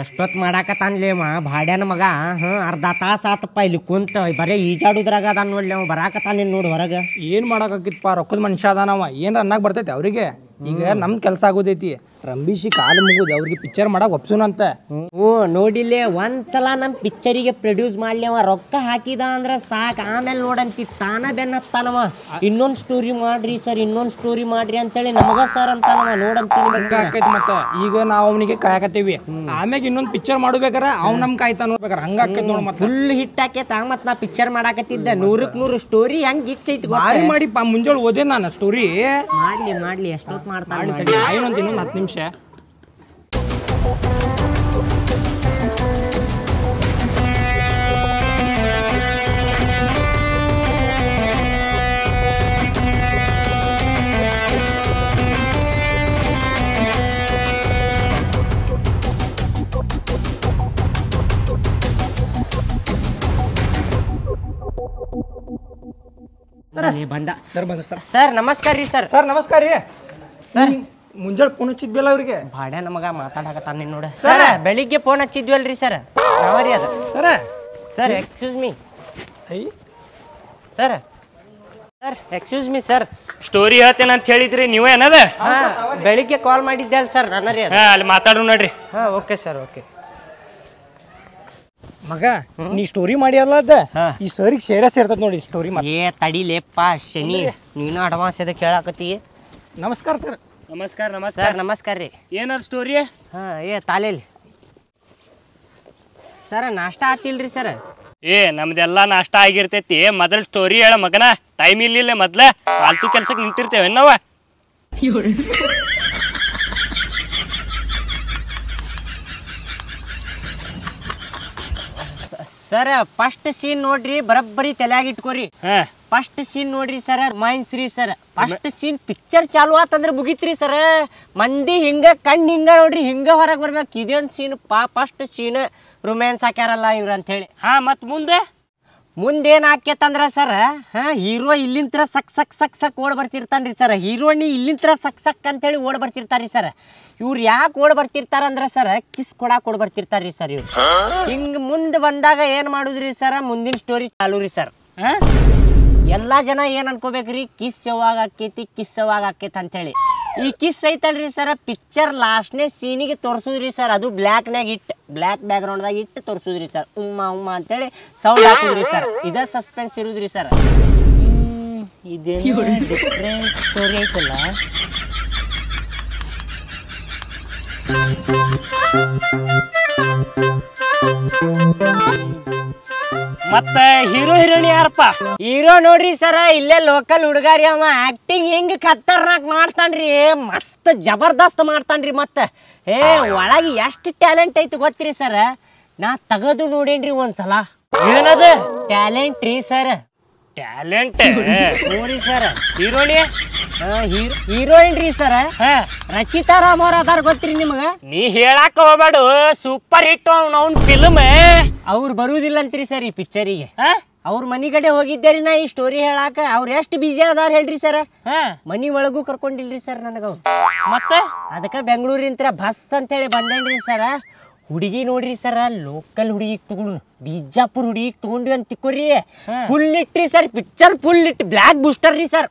ಎಷ್ಟೊತ್ತು ಮಾಡಾಕತ್ತಾನ್ಲೇವ ಭಾಡ್ಯಾನ ಮಗ. ಹ್ಞೂ ಅರ್ಧ ತಾಸು ಆತಪ್ಪ ಇಲ್ಲಿ ಕುಂತ, ಬರೀ ಈಜಾಡುದ್ರಾಗ ಅದಾನ ನೋಡ್ಲಿ ಅವ ಬರಾಕತ್ತಾನ ನೋಡಿ ಹೊರಗೆ. ಏನು ಮಾಡಾಕತ್ತಿತ್ತಪ್ಪ ರೊಕ್ಕದ ಮನುಷ್ಯ ಅದಾನವ ಏನು ಅನ್ನಕ್ಕೆ ಬರ್ತೈತೆ ಅವ್ರಿಗೆ? ಈಗ ನಮ್ ಕೆಲಸ ಆಗೋದೈತಿ. ರಂಬೀಶಿ ಕಾಲು ಮುಗುದು ಅವ್ರಿಗೆ ಪಿಕ್ಚರ್ ಮಾಡಕ್ ಒಪ್ಸುನಂತ ಹ್ಞೂ ನೋಡಿಲ್ಲೇ ಒಂದ್ಸಲ ನಮ್ಮ ಪಿಕ್ಚರಿಗೆ ಪ್ರೊಡ್ಯೂಸ್ ಮಾಡ್ಲಿವ ರೊಕ್ಕ ಹಾಕಿದ ಅಂದ್ರೆ ಸಾಕು. ಆಮೇಲೆ ನೋಡಂತಿ ತಾನ ಬೆನ್ನತ್ತಾನವ. ಇನ್ನೊಂದು ಸ್ಟೋರಿ ಮಾಡ್ರಿ ಸರ್ ಇನ್ನೊಂದು ಸ್ಟೋರಿ ಮಾಡ್ರಿ ಅಂತೇಳಿ ನಮಗ ಸರ್ ಅಂತಾನವ ನೋಡಂತೀನಿ ಹಂಗ ಆಕೈತಿ ಮತ್ತೆ. ಈಗ ನಾವು ಅವನಿಗೆ ಕಾಯಕತ್ತೀವಿ. ಆಮ್ಯಾಗ ಇನ್ನೊಂದು ಪಿಕ್ಚರ್ ಮಾಡ್ಬೇಕಾರ ಅವ್ ನಮ್ ಕಾಯ್ತಾ ನೋಡ್ಬೇಕಾರ ಹಂಗ ಆಕೈತಿ ನೋಡ್ ಮತ್ತೆ. ಫುಲ್ ಹಿಟ್ ಆಕೈತ ಮತ್ತೆ ನಾ ಪಿಕ್ಚರ್ ಮಾಡಾಕತ್ತಿದ್ದ. ನೂರಕ್ ನೂರು ಸ್ಟೋರಿ ಹೆಂಗ್ ಇಚ್ಚೈತಿ? ಭಾರಿ ಮಾಡಿಪ್ಪ ಮುಂಜಾನೆ ಓದೇ ನಾನು ಸ್ಟೋರಿ ಮಾಡ್ಲಿ ಮಾಡ್ಲಿ ಎಷ್ಟೊತ್ತು ಮಾಡ್ತಾನೆ ಇನ್ನೊಂದು ಇನ್ನೊಂದು ಹತ್ತು ನಿಮಿಷ. ಬಂದ. ಸರ್ ಬಂದ ಸರ್. ಸರ್ ನಮಸ್ಕಾರ ರೀ ಸರ್. ಸರ್ ನಮಸ್ಕಾರ ರೀ ಸರ್. ಮುಂಜಾನೆ ಫೋನ್ ಹಚ್ಚಿದ್ವಲ್ಲ ಅವ್ರಿಗೆ? ಮಗ ನಮಗ ಮಾತಾಡಕತ್ತಾನ ನೋಡ. ಸರ್. ಬೆಳಿಗ್ಗೆ ಫೋನ್ ಹಚ್ಚಿದ್ವಲ್ರಿ ಸರ್? ನಾವರಿ ಅದ? ಸರ. Sir excuse me I. Sir sir excuse me sir. Story ಹೇಳ್ತೇನೆ ಅಂತ ಹೇಳಿದ್ರಿ ನೀವೇ ಏನದ ಹಾ ಬೆಳಿಗ್ಗೆ ಕಾಲ್ ಮಾಡಿದ್ದೆ ಅಲ್ಲ ಸರ್ ನನ್ನ ರೀ ಹಾ ಅಲ್ಲಿ ಮಾತಾಡೋಣ ನೋಡ್ರಿ. ಹಾ ಓಕೆ ಸರ್ ಓಕೆ ಮಗ ನೀ ಸ್ಟೋರಿ ಮಾಡ್ಯಾರಲ್ಲ ಅದ? ಈ ಸರಿಗೆ ಸೇರ ಸೇರ್ತದ ನೋಡಿ ಸ್ಟೋರಿ ಮಾಡಿ ಏ ತಡಿಲೇಪ್ಪ ಶನಿ. ನೀನು ಅಡ್ವಾನ್ಸ್ ಎದಕ್ಕೆ ಕೇಳಾಕತ್ತಿ ನಮಸ್ಕಾರ ಸರ್. ನಮಸ್ಕಾರ ನಮಸ್ಕಾರ ಸರ್ ನಮಸ್ಕಾರ. ರೀ. ಏನಾರ ಸ್ಟೋರಿ ಹಾ ಏ ತಾಲೇಲಿ ಸರ್ ನಾಷ್ಟ ಆತಿಲ್ರಿ ಸರ್? ಏ ನಮ್ದೆಲ್ಲ ನಾಷ್ಟ ಆಗಿರ್ತೈತಿ. ಮೊದಲ್ ಸ್ಟೋರಿ ಹೇಳ ಮಗನ. ಟೈಮ್ ಇಲ್ಲಿಲ್ಲ ಮೊದ್ಲ. ಫಾಲ್ತು ಕೆಲ್ಸಕ್ಕೆ ನಿಂತಿರ್ತೇವೆ ನಾವ? ಸರ್ ಫಸ್ಟ್ ಸೀನ್ ನೋಡ್ರಿ ಬರಬ್ಬರಿ ತಲೆಯಾಗ ಇಟ್ಕೋರಿ. ಹಾ. ಫಸ್ಟ್ ಸೀನ್ ನೋಡ್ರಿ ಸರ್ ಮೈನ್ಸ್ ರೀ ಸರ್ ಫಸ್ಟ್ ಸೀನ್ ಪಿಕ್ಚರ್ ಚಾಲು ಆತಂದ್ರೆ ಮುಗಿತ್ರಿ ಸರ್ ಮಂದಿ ಹಿಂಗ ಕಣ್ಣು ಹಿಂಗ ನೋಡ್ರಿ ಹಿಂಗ ಹೊರಗೆ ಬರ್ಬೇಕು. ಇದೊಂದು ಸೀನ್ ಪಾ ಫಸ್ಟ್ ಸೀನ್ ರೊಮ್ಯಾನ್ಸ್ ಹಾಕ್ಯಾರಲ್ಲ ಇವ್ರು ಅಂತ ಹೇಳಿ ಹಾ ಮತ್ ಮುಂದೆ? ಮುಂದೇನು ಹಾಕ್ಯತಂದ್ರ ಸರ್ ಹಾ ಹೀರೋ ಇಲ್ಲಿಂತ್ರ ಸಕ್ ಸಕ್ ಸಕ್ ಸಕ್ ಓಡ್ ಬರ್ತಿರ್ತಾನ್ರಿ ಸರ್ ಹೀರೋನಿ ಇಲ್ಲಿಂತ್ರ ಸಕ್ ಸಕ್ ಅಂತೇಳಿ ಓಡ್ ಬರ್ತಿರ್ತಾರ್ರಿ ಸರ್ ಇವ್ರು ಯಾಕೆ ಓಡ್ ಬರ್ತಿರ್ತಾರಂದ್ರ ಸರ್ ಕಿಸ್ ಕೊಡಾಕ್ ಓಡ್ ಬರ್ತಿರ್ತಾರ್ರಿ ಸರ್ ಇವ್ರು. ಹಿಂಗ್ ಮುಂದೆ ಬಂದಾಗ ಏನು ಮಾಡುದ್ರಿ ಸರ್ ಮುಂದಿನ ಸ್ಟೋರಿ ಚಾಲು ರೀ ಸರ್ ಹಾ? ಎಲ್ಲಾ ಜನ ಏನ್ ಅನ್ಕೋಬೇಕ್ರಿ? ಕಿಸ್ ಯಾವಾಗ ಆಕೇತಿ, ಕಿಸ್ ಯಾವಾಗ ಆಕೇತಿ ಅಂತೇಳಿ. ಈ ಕಿಸ್ ಐತಲ್ರಿ ಸರ್ ಪಿಕ್ಚರ್ ಲಾಸ್ಟ್ನೇ ಸೀನಿಗೆ ತೋರ್ಸುದ್ರಿ ಸರ್. ಅದು ಬ್ಲ್ಯಾಕ್ನಾಗ ಇಟ್ಟು ಬ್ಲ್ಯಾಕ್ ಬ್ಯಾಕ್ಗ್ರೌಂಡ್ದಾಗ ಇಟ್ಟು ತೋರ್ಸುದ್ರಿ ಸರ್. ಉಮ್ಮ ಉಮ್ಮ ಅಂತೇಳಿ ಸೌಂಡ್ ಹಾಕುದ್ರಿ ಸರ್. ಇದ ಸಸ್ಪೆನ್ಸ್ ಇರುದ್ರಿ ಸರ್. ಇದೇನು ಸ್ಟೋರಿ ಐತಲ್ಲ? ಮತ್ತ ಹೀರೋ ಹೀರೋಯಿನ್ ಯಾರಪ್ಪ? ಹೀರೋ ನೋಡ್ರಿ ಸರ ಇಲ್ಲೇ ಲೋಕಲ್ ಹುಡುಗಾರಿ ಅವ. ಆಕ್ಟಿಂಗ್ ಹೆಂಗ್ ಖತರ್ನಾಕ್ ಮಾಡ್ತಾನ್ರಿ. ಮಸ್ತ್ ಜಬರ್ದಸ್ತ್ ಮಾಡ್ತಾನ್ರಿ ಮತ್ತ. ಏ ಒಳಗೆ ಎಷ್ಟು ಟ್ಯಾಲೆಂಟ್ ಐತಿ ಗೊತ್ತ್ರಿ ಸರ. ನಾ ತಗದು ನೋಡೇನ್ರಿ ಒಂದ್ಸಲ. ಏನದ? ಟ್ಯಾಲೆಂಟ್ ರೀ ಸರ್. ಟ್ಯಾಲೆಂಟ್ ನೋಡ್ರಿ ಸರ್. ಹೀರೋಣಿ? ಹೀರೋಯಿನ್ ರೀ ಸರ್. ರಚಿತಾ ರಾಮ್ ಅವ್ರ ಅದಾರ ಗೊತ್ತ್ರಿ ನಿಮಗ? ನೀ ಹೇಳಾಕ ಹೋಗ್ಬೇಡ. ಸೂಪರ್ ಹಿಟ್ ಅವ್ನ ಫಿಲ್ಮ್ ಅವ್ರು ಬರುವುದಿಲ್ಲ ಅಂತ್ರಿ ಸರ್ ಈ ಪಿಕ್ಚರಿಗೆ ಅವ್ರ ಮನಿಗಡೆ ಹೋಗಿದ್ದೆ ರೀ ನಾ ಈ ಸ್ಟೋರಿ ಹೇಳಾಕ. ಅವ್ರ ಎಷ್ಟು ಬಿಜಿ ಅದಾರ ಹೇಳ್ರಿ ಸರ್. ಮನಿ ಒಳಗೂ ಕರ್ಕೊಂಡಿಲ್ರಿ ಸರ್ ನನಗ ಮತ್ತೆ? ಅದಕ್ಕೆ ಬೆಂಗಳೂರಿಂತ್ರ ಬಸ್ ಅಂತ ಹೇಳಿ ಬಂದೇನ್ರಿ ಸರ. ಹುಡುಗಿ ನೋಡ್ರಿ ಸರ ಲೋಕಲ್ ಹುಡುಗಿಗೆ ತಗೊಂಡು ಬಿಜಾಪುರ್ ಹುಡುಗಿಗೆ ತಗೊಂಡ್ವಿ ಅಂತ ತಿಕ್ಕೋರಿ ಫುಲ್ ಇಟ್ರಿ ಸರ್ ಪಿಕ್ಚರ್ ಫುಲ್ ಇಟ್ ಬ್ಲ್ಯಾಕ್ ಬೂಸ್ಟರ್ ರೀ ಸರ್.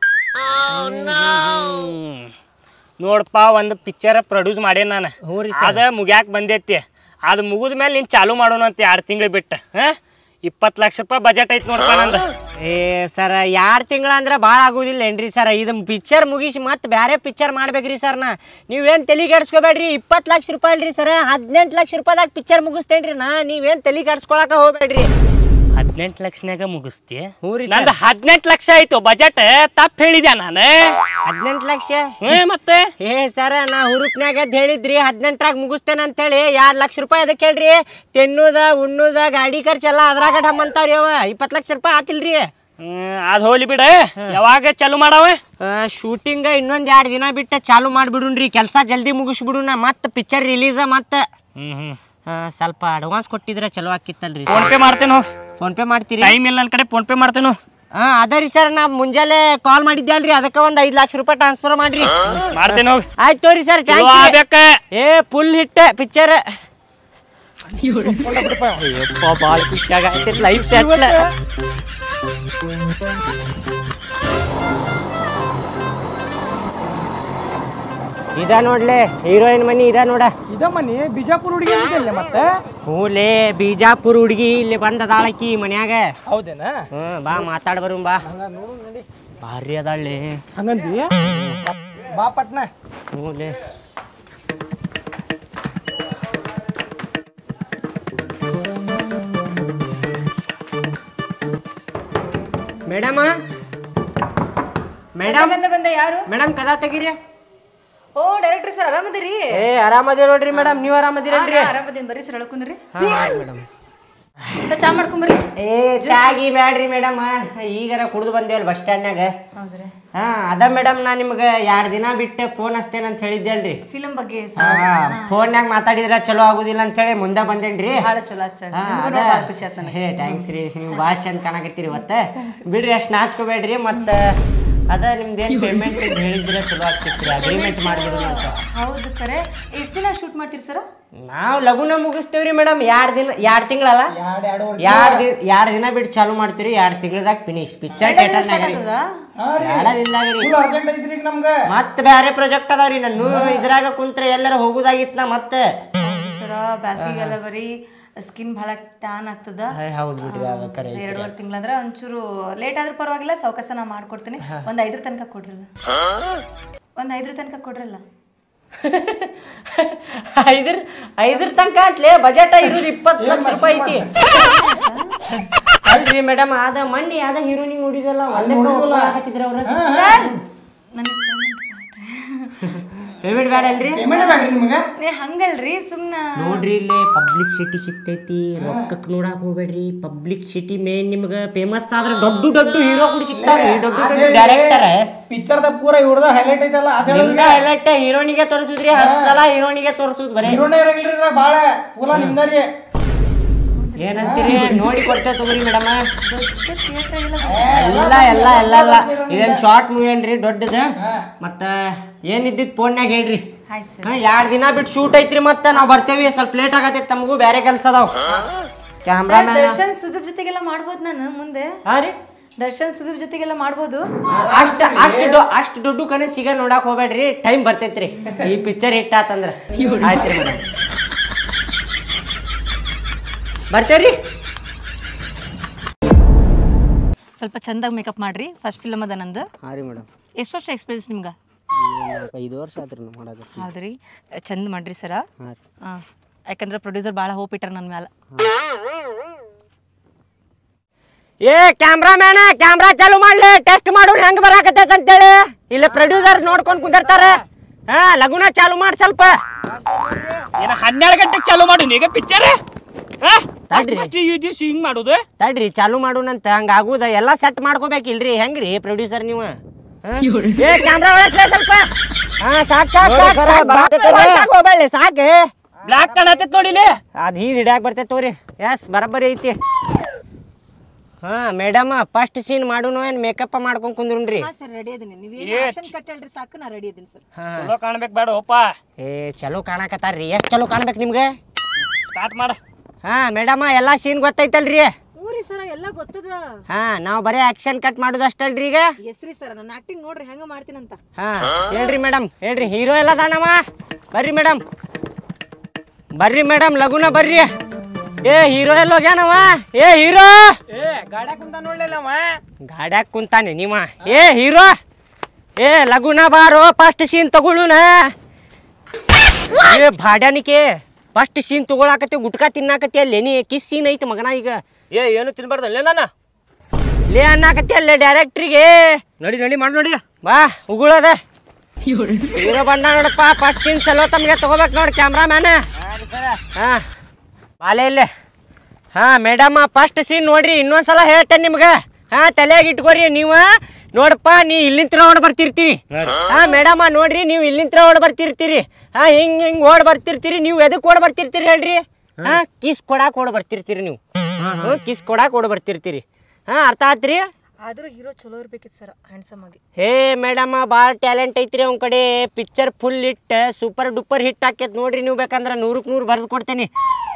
ನೋಡಪ್ಪ ಒಂದು ಪಿಕ್ಚರ್ ಪ್ರೊಡ್ಯೂಸ್ ಮಾಡೇ ನಾನು. ಹ್ಞೂ ರೀ ಅದ ಮುಗ್ಯಾಕೆ ಬಂದೈತಿ. ಅದು ಮುಗಿದ ಮೇಲೆ ನೀನು ಚಾಲು ಮಾಡೋಣ ಅಂತ ಎರಡು ತಿಂಗಳು ಬಿಟ್ಟು ಹಾಂ? ಇಪ್ಪತ್ತು ಲಕ್ಷ ರೂಪಾಯಿ ಬಜೆಟ್ ಐತಿ ನೋಡಪ್ಪ ಏ, ಸರ್ ಎರಡು ತಿಂಗಳ ಅಂದ್ರೆ ಭಾಳ ಆಗುದಿಲ್ಲ ಏನ್ರಿ ಸರ್? ಇದು ಪಿಕ್ಚರ್ ಮುಗಿಸಿ ಮತ್ತೆ ಬೇರೆ ಪಿಕ್ಚರ್ ಮಾಡ್ಬೇಕ್ರಿ ಸರ್ ನಾ ನೀವೇನು ತಲೆ ಕೆಡ್ಸ್ಕೊಬೇಡ್ರಿ, ಇಪ್ಪತ್ತು ಲಕ್ಷ ರೂಪಾಯಿ ಅಲ್ರಿ ಸರ್, ಹದಿನೆಂಟು ಲಕ್ಷ ರೂಪಾಯಿದಾಗ ಪಿಕ್ಚರ್ ಮುಗಿಸ್ತೇನ್ರಿ ನಾ, ನೀವೇನು ತಲೆ ಕೆಡ್ಸ್ಕೊಳಕ ಹೋಗ್ಬೇಡ್ರಿ. ಹದಿನೆಂಟು ಲಕ್ಷನಾಗ ಮುಗಿಸ್ತಿ. ಊರಿ ನಂದು ಹದಿನೆಂಟು ಲಕ್ಷ ಆಯ್ತು ಬಜೆಟ್ ತಪ್ಪು ಹೇಳಿದೆ ನಾನು? ಹದಿನೆಂಟು ಲಕ್ಷ? ಹ್ಞೂ ಮತ್ತೆ? ಏ ಸರ ನಾ ಹುರುಪ್ನಾಗ ಅದು ಹೇಳಿದ್ರಿ ಹದಿನೆಂಟರಾಗ ಮುಗಿಸ್ತೇನೆ ಅಂತೇಳಿ ಎರಡು ಲಕ್ಷ ರೂಪಾಯಿ ಅದಕ್ಕೆ ಹೇಳ್ರಿ. ತಿನ್ನುದ ಉಣ್ಣುದ ಗಾಡಿ ಖರ್ಚೆಲ್ಲ ಅದ್ರಾಗ ಡಮ್ ಅಂತಾವ್ರಿ ಅವ. ಇಪ್ಪತ್ತು ಲಕ್ಷ ರೂಪಾಯಿ ಆತಿಲ್ರಿ. ಅದು ಹೋಲಿ ಬಿಡ. ಯಾವಾಗ ಚಾಲು ಮಾಡವ? ಶೂಟಿಂಗ್ ಇನ್ನೊಂದ್ ಎರಡು ದಿನ ಬಿಟ್ಟು ಚಾಲು ಮಾಡಿಬಿಡುನ್ರಿ ಕೆಲಸ ಜಲ್ದಿ ಮುಗಿಸ್ಬಿಡುನ ಮತ್ತೆ ಪಿಕ್ಚರ್ ರಿಲೀಸ ಮತ್ತೆ. ಸ್ವಲ್ಪ ಅಡ್ವಾನ್ಸ್ ಕೊಟ್ಟಿದ್ರೆ ಚಲೋ ಆಕಿತ್ತಲ್ರಿ ಫೋನ್ ಪೇ ಮಾಡ್ತೇನೆ? ಫೋನ್ ಪೇ ಮಾಡ್ತೀರಿ? ಟೈಮ್ ಇಲ್ಲ ನನ್ನ ಕಡೆ ಫೋನ್ ಪೇ ಮಾಡ್ತೇನೆ. ಹಾ ಅದ ರೀ ಸರ್ ನಾ ಮುಂಜಾನೆ ಕಾಲ್ ಮಾಡಿದ್ದೆ ಅಲ್ರಿ ಅದಕ್ಕೆ ಒಂದ್ ಐದ್ ಲಕ್ಷ ರೂಪಾಯಿ ಟ್ರಾನ್ಸ್ಫರ್ ಮಾಡ್ರಿ. ಮಾಡ್ತೇನೆ ಹೋಗಿ. ಆಯ್ತು ತೋರಿ ಸರ್ ಏ ಫುಲ್ ಹಿಟ್ ಪಿಕ್ಚರ್ ಭಾಳ ಖುಷಿ ಆಗೈತೆ ಲೈಫ್ ಸೆಟ್ಲ್ ಇದ ನೋಡ್ಲೆ ಹೀರೋಯಿನ್ ಮನಿ ಇದ ನೋಡ. ಇದ ಮನಿ? ಬಿಜಾಪುರ ಹುಡುಗಿ ಮತ್ತೆ? ಹೂಲೆ ಬಿಜಾಪುರ ಹುಡುಗಿ ಇಲ್ಲಿ ಬಂದದಾಳಕಿ ಮನ್ಯಾಗ. ಹೌದೇನ? ಹ್ಮ್ ಬಾ ಮಾತಾಡ್ ಬರು ಬಾ. ಭಾರಿ ಅದಾಳೆ ಹಂಗಂದಿ? ಬಾ ಪಟ್ನ. ಹೂಲೆ. ಮೇಡಮ್? ಮೇಡಮ್? ಬಂದ ಬಂದ ಯಾರು? ಮೇಡಮ್ ಕದಾ ತೆಗೀರಿ. ಓ ಡೈರೆಕ್ಟರ್ ಸರ್ ಆರಾಮದಿರಿ? ಏ ಆರಾಮದಿ ನೋಡ್ರಿ ಮೇಡಮ್ ನೀವು ಆರಾಮದಿರಲ್ರಿ ಆರಾಮದೀನಿ ಬರ್ರಿ ಸರ್ ಹೇಳ್ಕೊಂಡ್ರಿ ಮೇಡಮ್ ಸರ್ ಚಾ ಮಾಡ್ಕೊಂಬರ್ರಿ. ಏ ಚಾಗಿ ಬ್ಯಾಡ್ರಿ ಮೇಡಮ್ ಈಗಾರ ಕುಡಿದು ಬಂದೇವಲ್ಲ ಬಸ್ ಸ್ಟ್ಯಾಂಡ್ನಾಗ ಹೌದ್ರಿ. ಹಾ ಅದ ಮೇಡಮ್ ನಾ ನಿಮ್ಗೆ ಎರಡು ದಿನ ಬಿಟ್ಟೆ ಫೋನ್ ಹಚ್ತೇನೆ ಅಂತ ಹೇಳಿದ್ದೆಲ್ರಿ ಫಿಲಂ ಬಗ್ಗೆ ಫೋನ್ಯಾಗ ಮಾತಾಡಿದ್ರ ಚಲೋ ಆಗುದಿಲ್ಲ ಅಂತ ಹೇಳಿ ಮುಂದೆ ಬಂದೇನ್ರಿ? ಬಹಳ ಚಲೋ ಸರ್ ಖುಷಿ ನನಗೆ. ಹೇ ಥ್ಯಾಂಕ್ಸ್ ರೀ ನೀವು ಭಾಳ ಚಂದ ಕಾಣಕತ್ತೀರಿ ಇವತ್ತ. ಬಿಡ್ರಿ ಅಷ್ಟು ನಾಚ್ಕೋಬೇಡ್ರಿ ಮತ್ತ ಅದ ಏನು ಪೇಮೆಂಟ್ ಹೇಳಿದ್ರೆ ಚಲೋ ಆಗ್ತಿತ್ತು ಅಗ್ರಿಮೆಂಟ್ ಮಾಡಿದ್ರು ಅಂತ. ಹೌದು ಖರೆ ಎಷ್ಟು ದಿನ ಶೂಟ್ ಮಾಡ್ತೀರಿ ಸರ್ ನಾವು ಲಗುನ ಮುಗಿಸ್ತೇವ್ರಿ ಮೇಡಮ್ ಎರಡ್ ದಿನ ಎರಡ್ ತಿಂಗಳಲ್ಲ? ಎರಡು ಎರಡು ಎರಡ್ ದಿನ ಎರಡ್ ದಿನ ಬಿಟ್ಟು ಚಾಲು ಮಾಡ್ತೀರಿ ಎರಡ್ ತಿಂಗಳದಾಗ ಫಿನಿಶ್ ಪಿಕ್ಚರ್ ಥಿಯೇಟರ್ನಾಗ ರೀ ಆಗ್ತದಾ? ಎರಡ ದಿನದಾಗ ರೀ ಫುಲ್ ಅರ್ಜೆಂಟ್ ಐತ್ರಿ ಈಗ ನಮ್ಗೆ. ಮತ್ತ ಬ್ಯಾರೆ ಪ್ರಾಜೆಕ್ಟ್ ಅದಾವ್ರಿ. ನಾನು ಇದ್ರಾಗ ಕುಂತ್ರೆ ಎಲ್ಲರ ಹೋಗುದಾಗಿತ್ಲ ಮತ್ತೆ. ಸರ್ ಸರ ಬ್ಯಾಸಿಗೆಲ್ಲ ಬರೀ ಸ್ಕಿನ್ ಬಹಳ ಟ್ಯಾನ್ ಆಗ್ತದ ಹೌದು ಬಿಡ್ರಿ ಐತ್ರಿ. ಎರಡುವರೆ ತಿಂಗಳಂದ್ರ ಒಂಚೂರು ಲೇಟ್ ಆದ್ರೂ ಪರವಾಗಿಲ್ಲ ಸಾವಕಾಶ ನಾ ಮಾಡ್ಕೊಡ್ತೀನಿ ಒಂದ್ ಐದ್ರ ತನಕ ಕೊಡ್ರಲ್ಲ ಒಂದ್ ಐದ್ರ ತನಕ ಕೊಡ್ರಲ್ಲ ಐದ್ರ ಐದ್ರ ತನಕ ಅಂತಲೇ ಬಜೆಟ್ ಇರೋದು ಇಪ್ಪತ್ತು ಲಕ್ಷ ರೂಪಾಯಿ ಐತಿ ಅಲ್ರಿ ಮೇಡಮ್ ಆದ ಮಣ್ಣಿ ಆದ ಹೀರೋನಿಗೆ ನೋಡಿದಲ್ಲ ಹಾಕತ್ತಿದ್ರ ಅವ್ರ ಸರ್ ನನಗೆ ಪೇಮೆಂಟ್ ಬೇಡ ಅಲ್ರಿ? ಪೇಮೆಂಟ್ ಬ್ಯಾಡ್ರಿ ನಿಮ್ಗೆ? ಏ ಹಂಗಲ್ರಿ ಸುಮ್ನ. ನೋಡ್ರಿ ಇಲ್ಲಿ ಪಬ್ಲಿಕ್ ಸಿಟಿ ಸಿಗ್ತೈತಿ. ರೊಕ್ಕಕ್ ನೋಡಕ್ ಹೋಗ್ಬೇಡ್ರಿ. ಪಬ್ಲಿಕ್ ಸಿಟಿ ಮೇನ್ ನಿಮ್ಗ ಫೇಮಸ್ ಆದ್ರೆ ದೊಡ್ಡ ದೊಡ್ಡ ಹೀರೋ ಕೂಡ ಸಿಗ್ತಾರೆ. ದೊಡ್ಡ ದೊಡ್ಡ ಡೈರೆಕ್ಟರ್ ಪಿಕ್ಚರ್ದ ಪೂರ ಇವ್ರದ ಹೈಲೈಟ್ ಐತಲ್ಲ ಅದ ನಿಮ್ದ ಹೈಲೈಟ್ ಹೀರೋನಿಗೆ ತೋರಿಸುದ್ರಿ ಹತ್ತು ಸಲ ಹೀರೋನಿಗೆ ತೋರಿಸುದ್ ಬರೀ. ಹೀರೋನೇ ಇರಂಗಿಲ್ರಿ ಬಾಳ. ಭಾಳ ಪೂಲ ನಿಮ್ದರಿ. ಏನಂತೀರಿ? ನೋಡಿ ಕೊಡ್ತೇವೆ ತಗೋರಿ ಮೇಡಮ್. ಎಲ್ಲ ಎಲ್ಲ ಎಲ್ಲ ಎಲ್ಲ. ಇದೇನ್ ಶಾರ್ಟ್ ಮೂವಿ ಅಲ್ರಿ ದೊಡ್ಡದ? ಮತ್ತ ಏನಿದ್ದಿದ್ ಫೋನ್ಯಾಗ ಹೇಳ್ರಿ. ಹಾ ಎರಡ್ ದಿನ ಬಿಟ್ಟು ಶೂಟ್ ಐತ್ರಿ ಮತ್ತ. ನಾವ್ ಬರ್ತೇವಿ. ಸ್ವಲ್ಪ ಲೇಟ್ ಆಗತೈತಿ ತಮಗೂ. ಬೇರೆ ಕೆಲ್ಸ ಅದಾವ. ದರ್ಶನ್ ಸುದೀಪ್ ಜೊತೆಗೆಲ್ಲ ಮಾಡ್ಬೋದು ನಾನು ಮುಂದೆ. ಹಾಂ ರೀ. ದರ್ಶನ್ ಸುದೀಪ್ ಜೊತೆಗೆಲ್ಲ ಮಾಡ್ಬೋದು. ಅಷ್ಟ ಅಷ್ಟು ಅಷ್ಟು ದುಡ್ಡು ಕನೆ ಸಿಗ ನೋಡಕ್ ಹೋಗ್ಬೇಡ್ರಿ. ಟೈಮ್ ಬರ್ತೈತ್ರಿ. ಈ ಪಿಕ್ಚರ್ ಹಿಟ್ ಆತಂದ್ರ. ಆಯ್ತ್ರಿ ಮೇಡಮ್. ಬರ್ತೇವ್ರಿ? ಸ್ವಲ್ಪ ಚಂದಾಗಿ ಮೇಕಪ್ ಮಾಡ್ರಿ. ಫಸ್ಟ್ ಫಿಲಮ್ ಅದ ನಂದು. ಹಾಂ ರೀ ಮೇಡಮ್ ಎಷ್ಟು ವರ್ಷ ಎಕ್ಸ್ಪೀರಿಯನ್ಸ್ ನಿಮ್ಗೆ? ಐದು ವರ್ಷ ಆತ್ರಿ ಮಾಡೋದು ಹೌದ್ರಿ. ಚಂದ ಮಾಡ್ರಿ ಸರ ಹಾಂ ಯಾಕಂದ್ರೆ ಪ್ರೊಡ್ಯೂಸರ್ ಭಾಳ ಹೋಪ್ ಇಟ್ಟಾರ ನನ್ನ ಮ್ಯಾಲ. ಏ ಕ್ಯಾಮ್ರಾಮ್ಯಾನ ಕ್ಯಾಮ್ರಾ ಚಾಲು ಮಾಡ್ಲಿ. ಟೆಸ್ಟ್ ಮಾಡೋರು ಹೆಂಗ್ ಬರಾಕತ್ತೈತೆ ಅಂತೇಳಿ. ಇಲ್ಲ ಪ್ರೊಡ್ಯೂಸರ್ ನೋಡ್ಕೊಂಡು ಕುಂದಿರ್ತಾರ. ಹಾ ಲಗುನ ಚಾಲು ಮಾಡಿ ಸ್ವಲ್ಪ. ಏನ ಹನ್ನೆರಡು ಗಂಟೆಗೆ ಚಾಲು ಮಾಡು ಈಗ ಪಿಕ್ಚರ್ ತಡ್ರಿ. ಈ ದಿವ್ಸ ಹಿಂಗ್ ಮಾಡುದು? ತಡ್ರಿ ಚಾಲು ಮಾಡೋಣಂತ. ಹಂಗ ಆಗುದ. ಎಲ್ಲಾ ಸೆಟ್ ಮಾಡ್ಕೋಬೇಕಿಲ್ರಿ. ಹೆಂಗ್ರಿ ಪ್ರೊಡ್ಯೂಸರ್ ನೀವು? ಹಾ? ಏ ಕ್ಯಾಮ್ರಾ ಸ್ವಲ್ಪ. ಹಾ ಸಾಕ್ ಸಾಕ್ ಸಾಕ್ ಸಾಕ್. ಹೋಗ್ಬೇಡಿ ಸಾಕ್ ಬ್ಲಾಕ್ ಕಾಣತೈತ್ ನೋಡಿಲಿ ಅದ್ ಹೀದ್ ಹಿಡ್ಯಾಕ್ ಬರ್ತೈತೆ ತೋರಿ. ಎಸ್ ಬರಬ್ಬರಿ ಐತಿ. ಹಾ ಮೇಡಮ್ ಫಸ್ಟ್ ಸೀನ್ ಮಾಡುನು ಏನ್ ಮೇಕಪ್ ಮಾಡ್ಕೊಂಡ್ ಕುಂದ್ರುನ್ರಿ? ಹಾಂ ಸರ್ ರೆಡಿ ಅದೀನಿ ನೀವು ಆಕ್ಷನ್ ಕಟ್ ಹೇಳ್ರಿ ಸಾಕು ನಾ ರೆಡಿ ಅದೀನಿ ಸರ್. ಚಲೋ ಕಾಣ್ಬೇಕು ಬೇಡ ಓಪ ಏ ಚಲೋ ಕಾಣಕತ್ತಾರ್ರಿ. ಎಷ್ಟ್ ಚಲೋ ಕಾಣ್ಬೇಕು ನಿಮ್ಗೆ? ಸ್ಟಾರ್ಟ್ ಮಾಡ. ಹಾ ಮೇಡಮ್ ಎಲ್ಲಾ ಸೀನ್ ಗೊತ್ತೈತಲ್ರಿ? ಊರಿ ಸರ ಎಲ್ಲ ಗೊತ್ತದ. ಹಾ ನಾವು ಬರೀ ಆಕ್ಷನ್ ಕಟ್ ಮಾಡೋದಷ್ಟಲ್ರಿ ಈಗ? ಎಸ್ರಿ ಸರ್ ನನ್ನ ಆಕ್ಟಿಂಗ್ ನೋಡ್ರಿ ಹೆಂಗ ಮಾಡ್ತೀನಂತ. ಹಾ ಹೇಳ್ರಿ ಮೇಡಮ್ ಹೇಳ್ರಿ ಹೀರೋ ಎಲ್ಲ ದಾನವ ಬರ್ರಿ ಮೇಡಮ್. ಬರ್ರಿ ಮೇಡಮ್ ಲಗುನ ಬರ್ರಿ. ಏ ಹೀರೋ ಎಲ್ಲ ಹೋಗ್ಯಾನವ? ಏ ಹೀರೋ ಏ ಗಾಡ್ಯಾಗ ಕುಂತ ನೋಡ್ಲಿಲ್ಲವ ಗಾಡ್ಯಾಗ ಕುಂತಾನೆ ನಿಮ್ಮ ಏ ಹೀರೋ ಏ ಲಗುನ ಬಾರೋ ಫಸ್ಟ್ ಸೀನ್ ತಗೊಳ್ಳುನ ಏ ಭಾಡ್ಯಾನಿಕೆ. ಫಸ್ಟ್ ಸೀನ್ ತಗೊಳಕತ್ತಿ ಗುಟ್ಕಾ ತಿನ್ನಾಕತ್ತಿ ಅಲ್ಲಿ ನೀ ಕಿಸ್ ಸೀನ್ ಐತಿ ಮಗನ ಈಗ. ಏ ಏನು ತಿನ್ಬಾರ್ದಲ್ಲ? ನಾನು. ಲೇ ಅನ್ನಕತ್ತಿ ಅಲ್ಲೇ ಡೈರೆಕ್ಟ್ರಿಗೆ. ನಡಿ ನಡಿ ಮಾಡಿ ನೋಡಿ. ಬಾ ಉಗುಳದ ಬಂದ ನೋಡಪ್ಪ ಫಸ್ಟ್ ಸೀನ್ ಚಲೋ ತಮಗೆ ತಗೋಬೇಕು ನೋಡಿ ಕ್ಯಾಮ್ರಾಮ್ಯಾನ. ಹಾಂ ಬಾಲೆ ಇಲ್ಲೇ. ಹಾ ಮೇಡಮ್ ಫಸ್ಟ್ ಸೀನ್ ನೋಡ್ರಿ ಇನ್ನೊಂದ್ಸಲ ಹೇಳ್ತೇನೆ ನಿಮ್ಗೆ. ಹಾ ತಲೆಯಾಗ ಇಟ್ಕೋರಿ ನೀವು. ನೋಡಪ್ಪ ನೀ ಇಲ್ಲಿಂತ್ರ ಓಡ್ ಬರ್ತಿರ್ತೀರಿ. ಹಾ ಮೇಡಮ್ ನೋಡ್ರಿ ನೀವು ಇಲ್ಲಿಂತ್ರ ಓಡ್ ಬರ್ತಿರ್ತೀರಿ. ಹಾ ಹಿಂಗ್ ಹಿಂಗ್ ಓಡ್ ಬರ್ತಿರ್ತೀರಿ. ನೀವು ಎದಕ್ ಓಡ್ ಬರ್ತಿರ್ತೀರಿ ಹೇಳ್ರಿ? ಹಾ. ಕಿಸ್ ಕೊಡಾಕ್ ಓಡ್ ಬರ್ತಿರ್ತೀರಿ ನೀವು. ಹ್ಞೂ ಕಿಸ್ ಕೊಡಾಕ್ ಓಡ್ ಬರ್ತಿರ್ತೀರಿ. ಹಾ ಅರ್ಥ ಆತ್ರಿ? ಆದ್ರೂ ಹೀರೋ ಚಲೋ ಇರ್ಬೇಕಿತ್ತು ಸರ್ ಹ್ಯಾಂಡ್ಸಮ್ ಆಗಿ. ಹೇ ಮೇಡಮ್ ಭಾಳ ಟ್ಯಾಲೆಂಟ್ ಐತ್ರಿ ಅವ್ನ ಕಡೆ. Picture full hit super duper hit ಆಕೈತೆ ನೋಡ್ರಿ ನೀವು. ಬೇಕಂದ್ರೆ ನೂರಕ್ಕೆ ನೂರು ಬರೆದು ಕೊಡ್ತೇನೆ.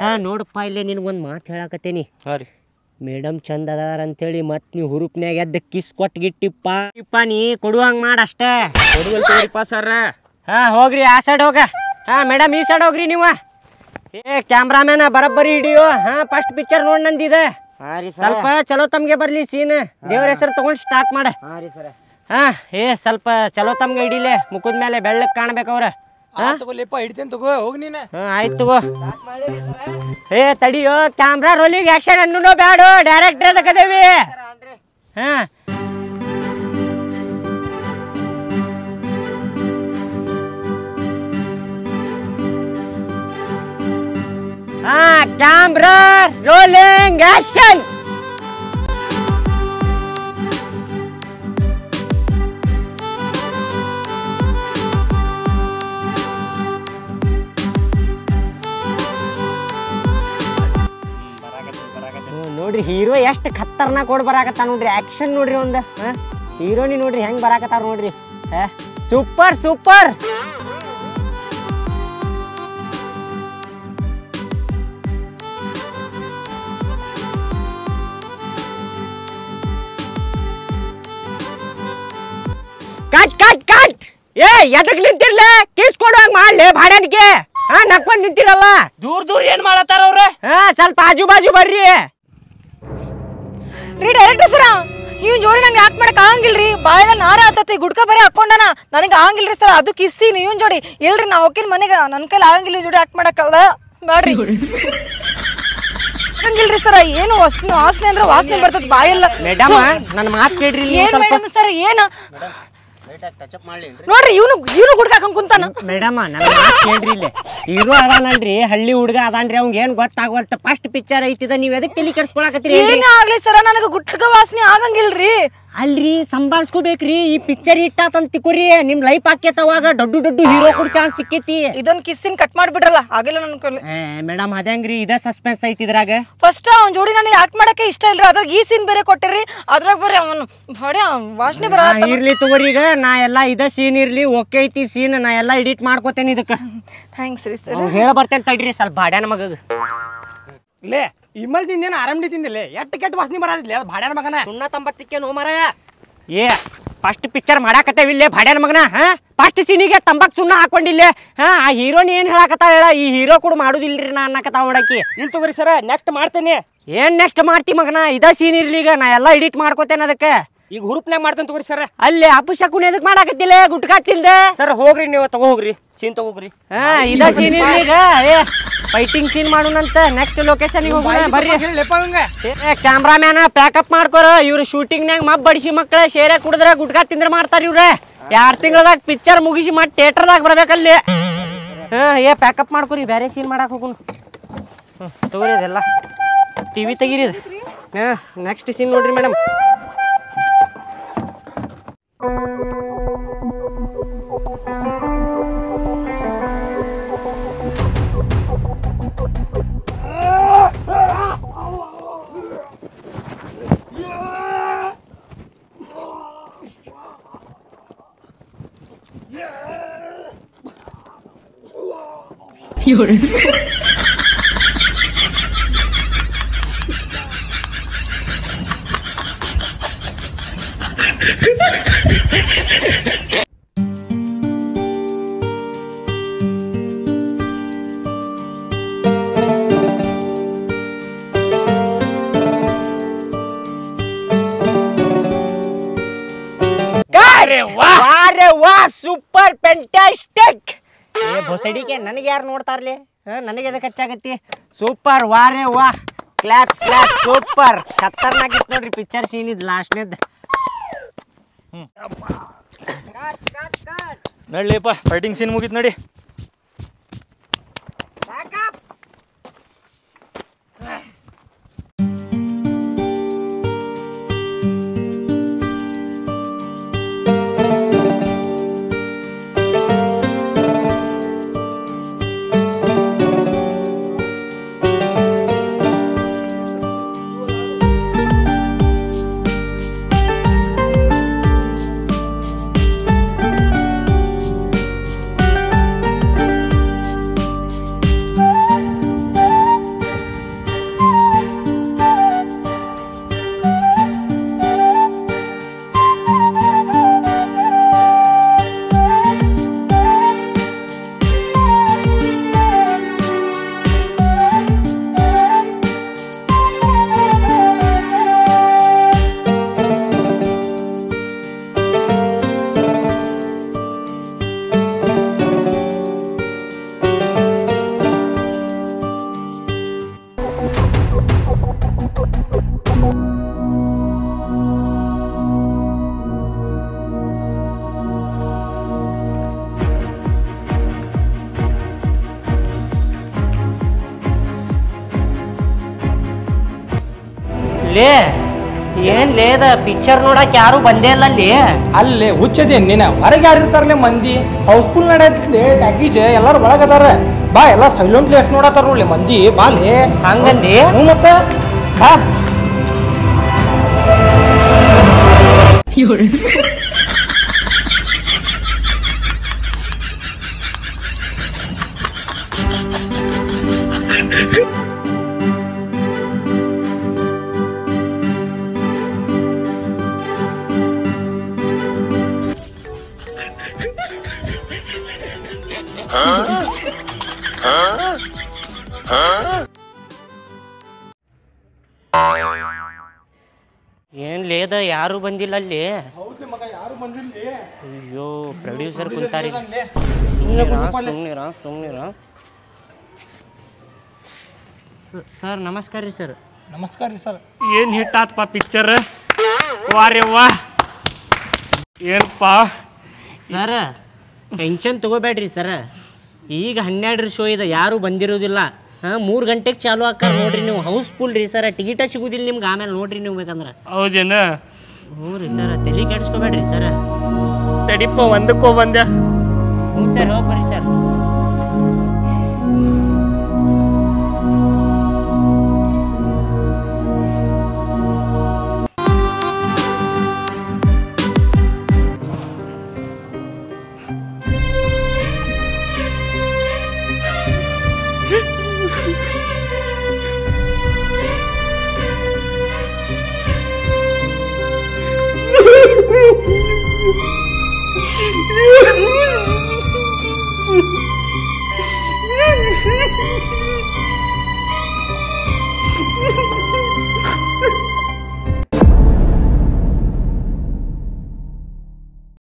ಹಾಂ ನೋಡಪ್ಪ ಇಲ್ಲೇ ನಿನಗೊಂದು ಮಾತು ಹೇಳಕತ್ತೇನಿ. ಹಾಂ ರೀ. ಮೇಡಮ್ ಚಂದ ಅದಾರ ಅಂತೇಳಿ ಮತ್ತೆ ನೀವು ಹುರುಪ್ನ್ಯಾಗ ಎದ್ದ ಕಿಸ್ ಕೊಟ್ಟು ಗಿಟ್ಟಿಪ್ಪ ಇಪ್ಪ ನೀ ಕೊಡುವಂಗೆ ಮಾಡ ಅಷ್ಟೇ. ಕೊಡುವಲ್ ತಗೋರಿಪ್ಪ ಸರ್. ಹಾಂ ಹೋಗ್ರಿ ಆ ಸೈಡ್ ಹೋಗ. ಹಾಂ ಮೇಡಮ್ ಈ ಸೈಡ್ ಹೋಗ್ರಿ ನೀವು. ಏ ಕ್ಯಾಮ್ರಾಮ್ಯಾನ ಬರಬ್ಬರಿ ಹಿಡಿಯೋ. ಹಾಂ ಫಸ್ಟ್ ಪಿಕ್ಚರ್ ನೋಡಿ ನಂದಿದೆ. ಸ್ವಲ್ಪ ಚಲೋ ತಮ್ಗೆ ಬರ್ಲಿ ಸೀನ್ ದೇವ್ರ ಹೆಸರು ತಗೊಂಡ್ ಸ್ಟಾರ್ಟ್ ಮಾಡ. ಹಾಂ ರೀ ಸರ್. ಹಾ ಏ ಸ್ವಲ್ಪ ಚಲೋ ತಮ್ಗೆ ಹಿಡಿಲೆ. ಮುಖದ ಮೇಲೆ ಬೆಳ್ಳಕ್ ಕಾಣ್ಬೇಕವ್ರ ಹಾ ತಗೋಲಿಪ್ಪ ಹಿಡ್ತೇನೆ ತಗೋ ಹೋಗಿ ನೀನು ಹಾ ಆಯ್ತು ತಗೋ ಏ ತಡಿಯೋ ಕ್ಯಾಮ್ರಾ ರೋಲಿಂಗ್ ಆಕ್ಷನ್ ಅನ್ನೂ ಬ್ಯಾಡು ಡೈರೆಕ್ಟರ್ ಅದಕ್ಕದೇವಿ ಹಾ ಹಾ ಕ್ಯಾಮ್ರಾ ರೋಲಿಂಗ್ ಆಕ್ಷನ್ ನೋಡ್ರಿ ಹೀರೋ ಎಷ್ಟು ಖತ್ತರ್ನಾಕ್ ಕೊಡ್ ಬರಾಕತ್ತ ನೋಡ್ರಿ ಆಕ್ಷನ್ ನೋಡ್ರಿ ಒಂದ ಹೀರೋನಿ ನೋಡ್ರಿ ಹೆಂಗ್ ಬರಾಕತ್ತಾರ ನೋಡ್ರಿ super super cut cut cut ಏ ಎದಕ್ ನಿಂತಿರ್ಲೆ? ಕಿಸ್ ಕೊಡುವಂಗ್ ಮಾಡ್ಲಿ ಭಾಡ್ಯಾನಿಕೆ ಹಾ ನಕ್ಕೊಂಡ್ ನಿಂತಿರಲ್ಲ? ದೂರ ದೂರ ಏನ್ ಮಾಡತ್ತಾರ ಅವ್ರ? ಹಾ ಸ್ವಲ್ಪ ಆಜು ಬಾಜು ಬರ್ರಿ. ರೀ ಡೈರೆಕ್ಟರ್ ಸರ ಇವ್ ಜೋಡಿ ನಂಗೆ ಯಾಕೆ ಮಾಡಕ್ ಆಗಂಗಿಲ್ರಿ. ಬಾಯಲ್ಲ ನಾರ ಆತತಿ ಗುಡ್ಕ ಬರೀ ಹಾಕೊಂಡನ. ನನಗೆ ಆಗಂಗಿಲ್ರಿ ಸರ್ ಅದು ಕಿಸ್ಸಿ ಇವ್ನ್ ಜೋಡಿ. ಇಲ್ರಿ ನಾ ಹೋಗಿನ ಮನೆಗೆ ನನ್ನ ಕೈಲಿ ಆಗಂಗಿಲ್ಲ ಇವ್ನ್ ಜೋಡಿ ಯಾಕೆ ಮಾಡಕ್ಕಲ್ಲ ಬ್ಯಾಡ್ರಿ. ಆಗಂಗಿಲ್ರಿ ಸರ್ ಏನು ವಾಸನೆ ವಾಸನೆ ಅಂದ್ರೆ ವಾಸನೆ ಬರ್ತದ ಬಾಯಲ್ಲ. ಮೇಡಮ್ ನನ್ನ ಮಾತು ಕೇಳ್ರಿ ನೀವು ಏನ್ ಮೇಡಮ್ ಸರ್ ಏನ? ನೋಡ್ರಿ ಇವನು ಇವನು ಗುಡ್ಕ ಹಾಕೊಂಡ್ ಕುಂತಾನ. ಮೇಡಮ್ ನನ್ನ ಕೇಳ್ರಿ ಇಲ್ಲಿ. ಹೀರೋ ಅದಾನಲ್ರಿ ಹಳ್ಳಿ ಹುಡುಗ ಅದಾನ್ರಿ ಅವ್ಗೆ ಏನ್ ಗೊತ್ತಾಗವಲ್ತ. ಫಸ್ಟ್ ಪಿಕ್ಚರ್ ಐತಿದ ನೀವು ಎದಕ್ಕೆ ತಲೆ ಕೆಡ್ಸ್ಕೊಳಕತ್ತೀರಿ? ಏನೇ ಆಗ್ಲಿ ಸರ ನನಗೆ ಗುಟ್ಕ ವಾಸನೆ ಆಗಂಗಿಲ್ರಿ. ಅಲ್ರಿ ಸಂಭಾಳಿಸ್ಕೋಬೇಕ್ರಿ ಈ ಪಿಕ್ಚರ್ ಇಟ್ಟಾತಂತ ತಿಕೋರಿ ನಿಮ್ ಲೈಫ್ ಆಕೇತವಾಗ ದೊಡ್ಡ ದೊಡ್ಡ ಹೀರೋ ಕೂಡ ಚಾನ್ಸ್ ಸಿಕ್ಕೈತಿ. ಇದೊಂದ್ ಕಿಸ್ಸಿನ್ ಕಟ್ ಮಾಡ್ಬಿಡ್ರಲ್ಲ ಆಗಿಲ್ಲ ನನ್ ಕೈಲಿ ಮೇಡಮ್ ಅದಂಗ್ರಿ ಇದ ಸಸ್ಪೆನ್ಸ್ ಐತಿ ಇದ್ರಾಗ. ಫಸ್ಟ್ ಅವ್ನ ಜೋಡಿ ನನಗೆ ಆಕ್ಟ್ ಮಾಡಕ್ಕೆ ಇಷ್ಟ ಇಲ್ರಿ? ಅದ್ರಾಗ ಈ ಸೀನ್ ಬೇರೆ ಕೊಟ್ಟಿರಿ ಅದ್ರಾಗ ಬರೀ ಅವನು ಬಡ ವಾಸನೆ ಬರ ಇರ್ಲಿ ತಗೋರಿ ಈಗ ನಾ ಎಲ್ಲಾ ಇದ ಸೀನ್ ಇರ್ಲಿ ಓಕೆ ಐತಿ ಸೀನ್ ನಾ ಎಲ್ಲಾ ಎಡಿಟ್ ಮಾಡ್ಕೋತೇನೆ ಇದಕ್ಕೆ. ಥ್ಯಾಂಕ್ಸ್ ರೀ ಸರ್ ಹೇಳ ಬರ್ತೇನೆ ತಡ್ರಿ ಸ್ವಲ್ಪ ಬಾಡ್ಯಾನ ಮಗಗ. ಇಲ್ಲೇ ಇಮ್ಮಲ್ ತಿಂದೇನು ಆರಾಮ್ಡಿ ತಿಂದಿಲ್ಲ? ಎಟ್ಟು ಕೆಟ್ಟ ವಾಸನೆ ಬರೋದಿಲ್ಲ ಅದು ಭಾಡ್ಯಾನ ಮಗನ. ಸುಣ್ಣ ತಂಬತ್ತಿಕ್ಕೆ ನೋ ಮರಾಯ. ಏ ಫಸ್ಟ್ ಪಿಕ್ಚರ್ ಮಾಡಾಕತ್ತೇವಿಲ್ಲೇ ಭಾಡ್ಯಾನ ಮಗನ ಹಾ? ಫಸ್ಟ್ ಸೀನಿಗೆ ತಂಬಾಕ್ ಸುಣ್ಣ ಹಾಕೊಂಡಿಲ್ಲೇ ಹಾ? ಆ ಹೀರೋನ್ ಏನ್ ಹೇಳಾಕತ್ತ ಹೇಳ? ಈ ಹೀರೋ ಕೂಡ ಮಾಡುದಿಲ್ರಿ ನಾ ಅನ್ನಕತ್ತಾವ ನೋಡಕಿ ಇಲ್ಲಿ ತಗೋರಿ ಸರ ನೆಕ್ಸ್ಟ್ ಮಾಡ್ತೇನೆ. ಏನ್ ನೆಕ್ಸ್ಟ್ ಮಾಡ್ತಿ ಮಗನ? ಇದ ಸೀನ್ ಇರ್ಲಿ ಈಗ ನಾ ಎಲ್ಲಾ ಎಡಿಟ್ ಮಾಡ್ಕೋತೇನೆ ಅದಕ್ಕೆ. ಈಗ ಹುರುಪ್ನಾಗ ಮಾಡ್ತಾನೆ ತಗೋರಿ ಸರ್? ಅಲ್ಲಿ ಅಪಶಕುನ್ ಎದಕ್ ಮಾಡಾಕತ್ತಿಲ್ಲ ಗುಟ್ಕಾತಿಲ್ದೆ ಸರ್ ಹೋಗ್ರಿ ನೀವು ತಗೋ ಹೋಗ್ರಿ. ಸೀನ್ ತಗೋಗ್ರಿ ಹಾ ಇದ ಸೀನ್ ಈಗ. ಏ ಫೈಟಿಂಗ್ ಸೀನ್ ಮಾಡೋಣಂತ. ನೆಕ್ಸ್ಟ್ ಲೊಕೇಶನ್ ಹೋಗೋಣ ಬರ್ರಿ. ಕ್ಯಾಮ್ರಾಮ್ಯಾನ ಪ್ಯಾಕಪ್ ಮಾಡ್ಕೊರ. ಇವ್ರು ಶೂಟಿಂಗ್ನಾಗ ಮಬ್ ಬಡಿಸಿ ಮಕ್ಕಳ ಶೇರೆ ಕುಡಿದ್ರೆ ಗುಟ್ಕಾ ತಿಂದ್ರೆ ಮಾಡ್ತಾರ ಇವ್ರೆ. ಎರಡ್ ತಿಂಗಳದಾಗ ಪಿಕ್ಚರ್ ಮುಗಿಸಿ ಮಾಡಿ ಥಿಯೇಟರ್ದಾಗ ಬರ್ಬೇಕಲ್ಲಿ. ಹಾ ಏ ಪ್ಯಾಕಪ್ ಮಾಡ್ಕೋರಿ ಬೇರೆ ಸೀನ್ ಮಾಡಕ್ ಹೋಗುನು. ಹ್ಞೂ ತಗೋರಿ ಅದೆಲ್ಲ. ಟಿವಿ ತೆಗೀರಿ ಅದು ಹಾ ನೆಕ್ಸ್ಟ್ ಸೀನ್ ನೋಡ್ರಿ ಮೇಡಮ್ ಅರೆ ವಾ ವಾರೆ ವಾ ಸೂಪರ್ ಪೆಂಟಾಸ್ಟಿಕ್ ಏ ಬೊಸಡಿಗೆ ನನಗೆ ಯಾರು ನೋಡ್ತಾರಲಿ? ನನಗೆ ಅದಕ್ಕೆ ಹಚ್ಚಾಗತ್ತಿ ಸೂಪರ್ ವಾರೇ ವಾ ಕ್ಲಾಪ್ಸ್ ಕ್ಲಾಪ್ ಸೂಪರ್ ಖತರ್ನಾಗಿತ್ತು ನೋಡ್ರಿ ಪಿಕ್ಚರ್ ಸೀನ್ ಇದು ಲಾಸ್ಟ್ನೇದ್ ನಡ್ಲಿಪ್ಪ ಫೈಟಿಂಗ್ ಸೀನ್ ಮುಗೀತು ನಡಿ. ಲೇ ಏನ್ ಲೇದ ಪಿಕ್ಚರ್ ನೋಡಕ್ ಯಾರು ಬಂದೇ ಇಲ್ಲ ಅಲ್ಲಿ ಅಲ್ಲಿ ಹುಚ್ಚದಿ ನಿನ್ನ ಹೊರಗೆ ಯಾರು ಇರ್ತಾರಲ್ಲ ಮಂದಿ? ಹೌಸ್ಫುಲ್ ನಡೆಯತ್ಲೆ ಟ್ಯಾಕೀಜ್ ಎಲ್ಲಾರು ಒಳಗದಾರ ಬಾ ಎಲ್ಲ ಸೈಲೆಂಟ್ ಲೇಸ್ ನೋಡತ್ತಾರ ನೋಡ್ಲಿ ಮಂದಿ. ಬಾಲಿ ಹಂಗಂದಿ? ಹ್ಞೂ ಮತ್ತೆ? ಬಾ. ಯಾರು ಬಂದಿಲ್ಲ ಅಲ್ಲಿ. ಅಯ್ಯೋ ಪ್ರೊಡ್ಯೂಸರ್ ಕುಂತಾರಿ. ಸುಮ್ನಿರ ಸುಮ್ನಿರ ಸರ್ ನಮಸ್ಕಾರ ರೀ ಸರ್ ನಮಸ್ಕಾರ ರೀ ಸರ್. ಏನು ಹಿಟ್ ಆತ್ಪ ಪಿಕ್ಚರ್ ವಾರ್ಯವ್ವ ಏನಪ್ಪ? ಸರ್ ಟೆನ್ಷನ್ ತಗೋಬೇಡ್ರಿ ಸರ್. ಈಗ ಹನ್ನೆರಡರ ಶೋ ಇದೆ ಯಾರು ಬಂದಿರೋದಿಲ್ಲ. ಹಾಂ ಮೂರು ಗಂಟೆಗೆ ಚಾಲು ಆಕಾರ ನೋಡ್ರಿ ನೀವು. ಹೌಸ್ಫುಲ್ ರೀ ಸರ್. ಟಿಕೆಟ ಸಿಗುದಿಲ್ಲ ನಿಮ್ಗೆ ಆಮೇಲೆ ನೋಡ್ರಿ ನೀವು ಬೇಕಂದ್ರೆ. ಹೌದೇನ? ಹ್ಞೂ ರೀ ಸರ್ ತಲೆ ಕೆಡಿಸ್ಕೋಬೇಡ್ರಿ ಸರ್. ತಡಿಪ ಒಂದಕ್ಕೋ ಬಂದೆ. ಹ್ಞೂ ಸರ್ ಹೋಗಿ ಬರ್ರಿ ಸರ್.